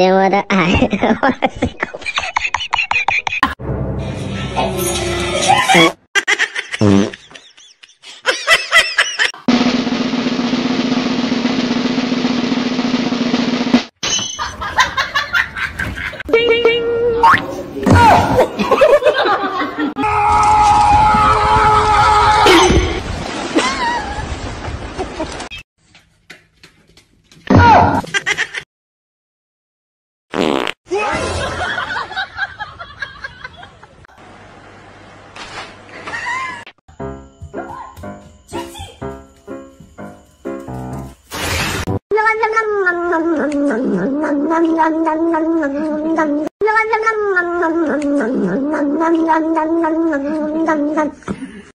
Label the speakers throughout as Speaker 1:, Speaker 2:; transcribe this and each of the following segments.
Speaker 1: 電話だ。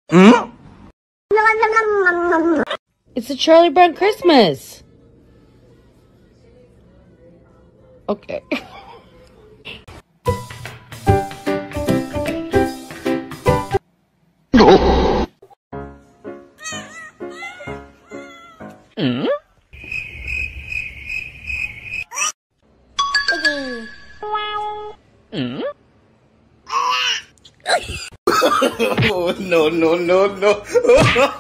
Speaker 1: Hmm?
Speaker 2: It's a Charlie Brown Christmas.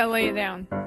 Speaker 3: gotta lay it down.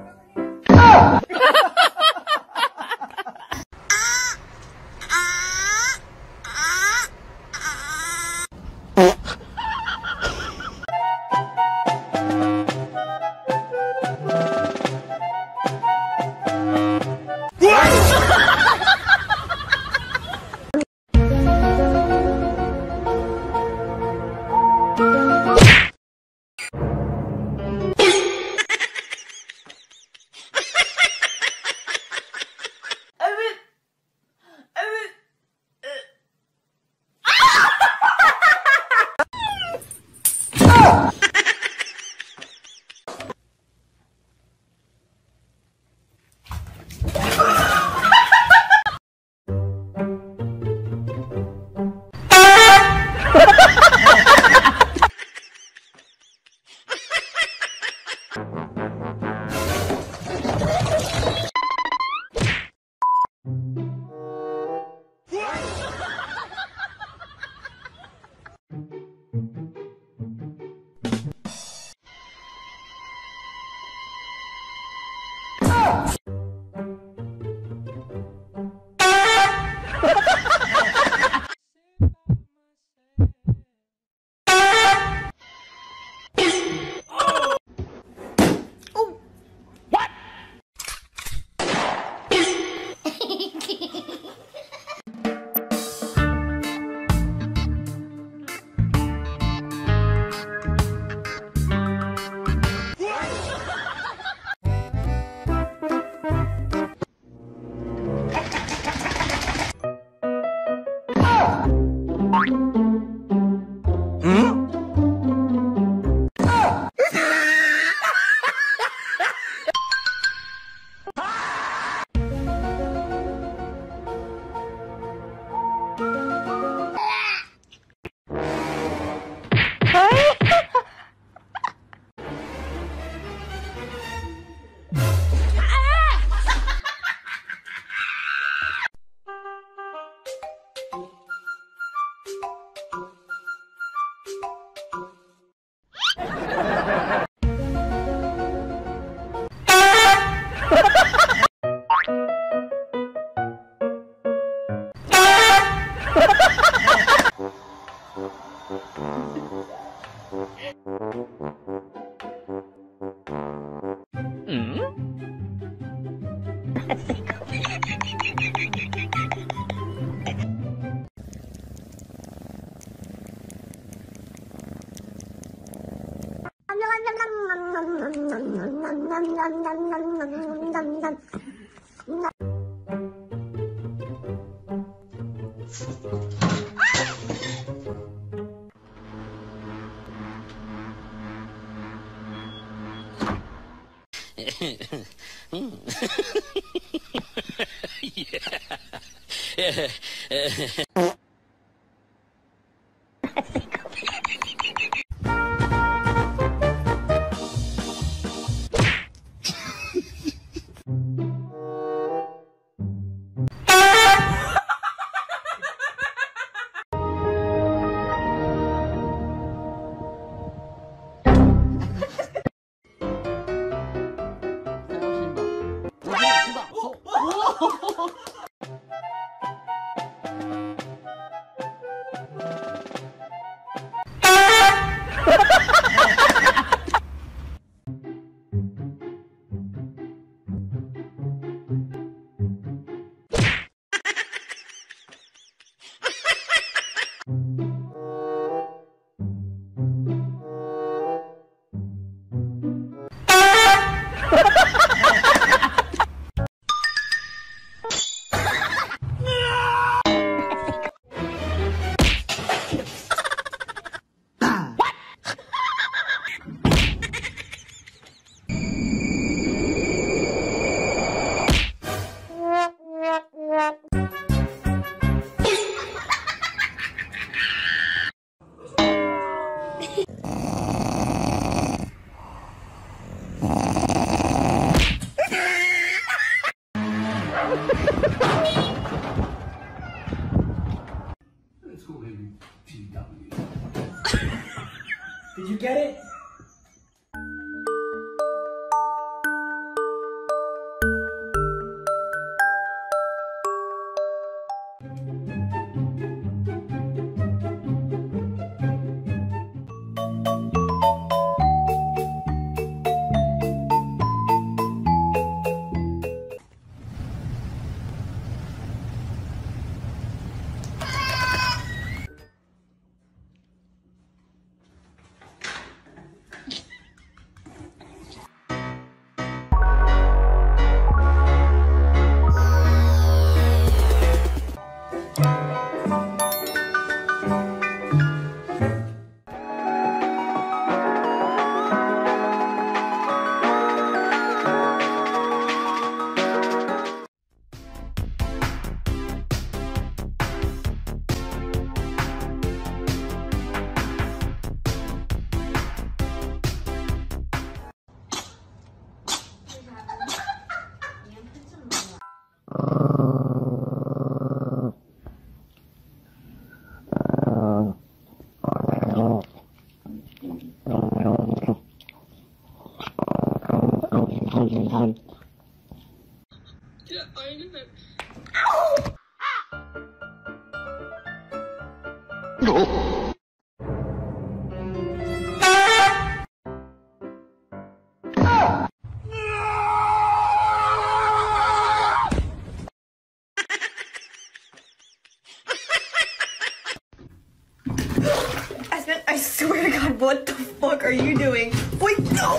Speaker 4: What the fuck are you doing? Wait, no!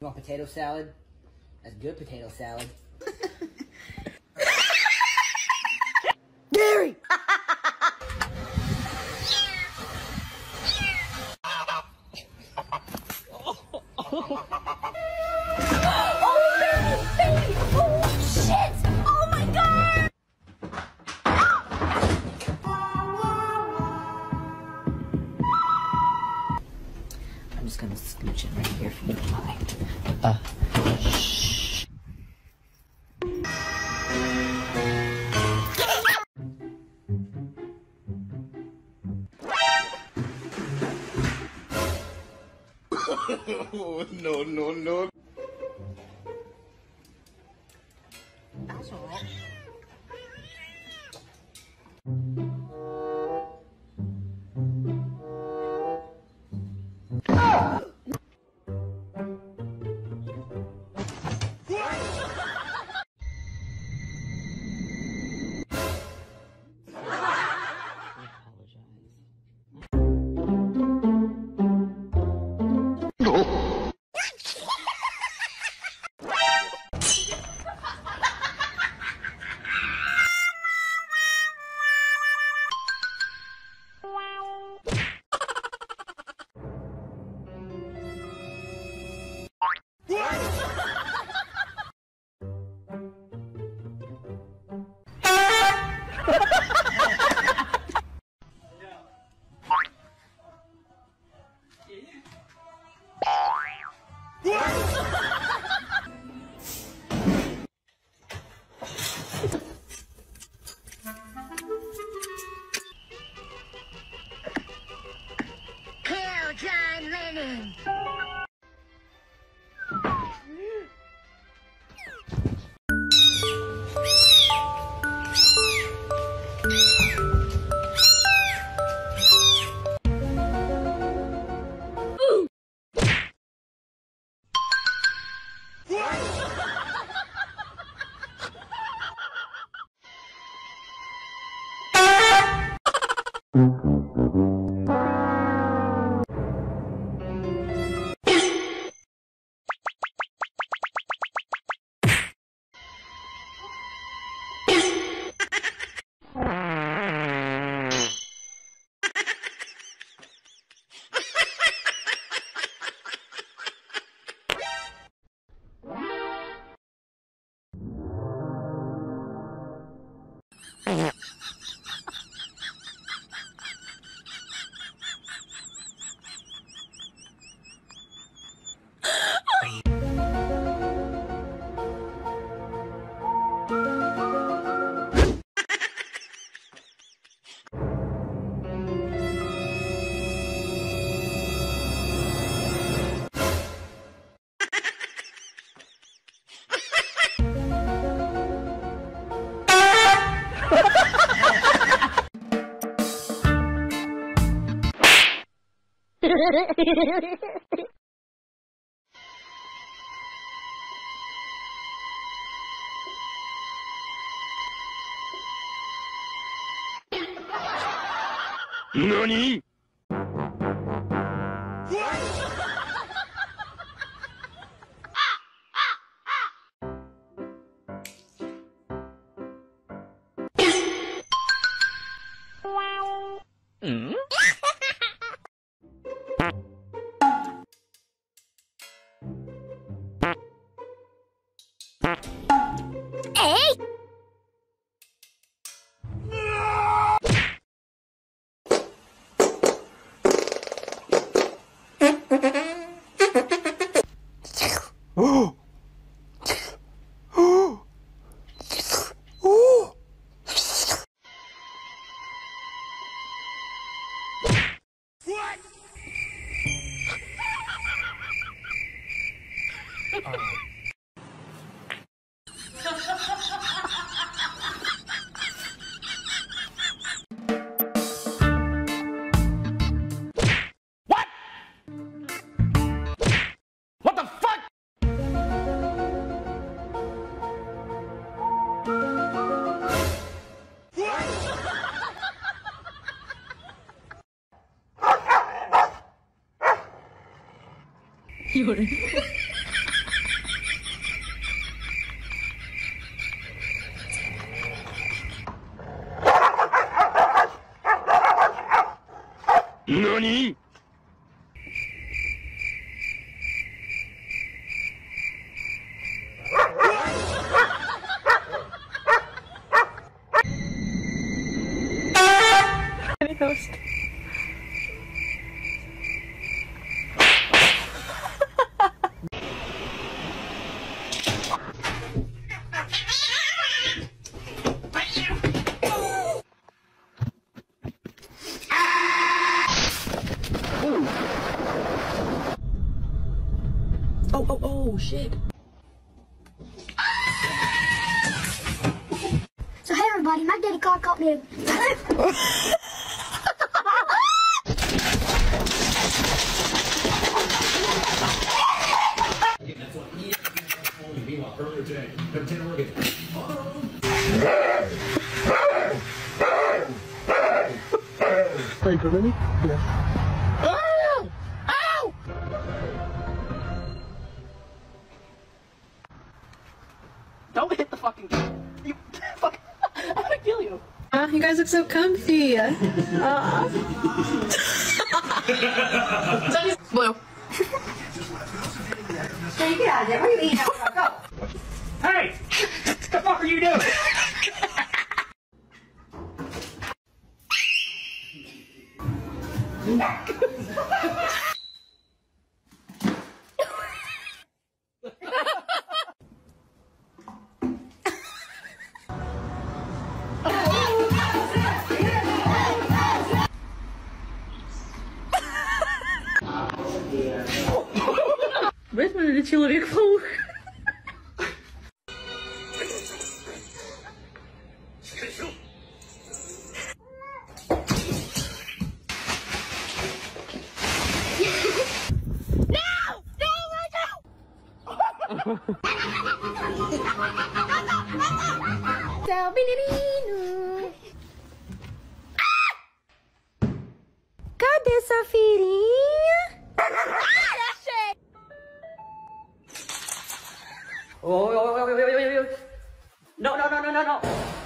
Speaker 5: You want potato salad? That's good potato salad.
Speaker 4: Gary! 何？Oh!
Speaker 6: So
Speaker 7: Don't hit the fucking. You fuck. I'm gonna kill you.
Speaker 4: Oh, you guys look so comfy.
Speaker 2: Uh, uh.
Speaker 6: Blue. essa filhinha?
Speaker 7: Oh, oh, oh, oh, oh, oh, oh. No, no, no, no, no, no.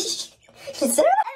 Speaker 7: Oh.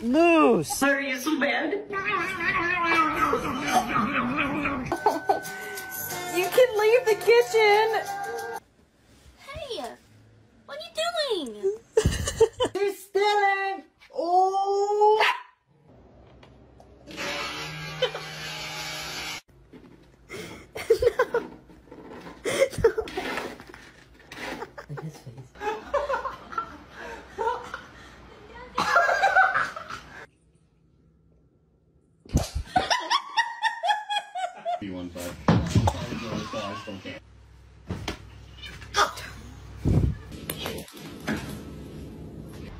Speaker 8: Moose!
Speaker 9: Are you so bad?
Speaker 10: You can leave the kitchen.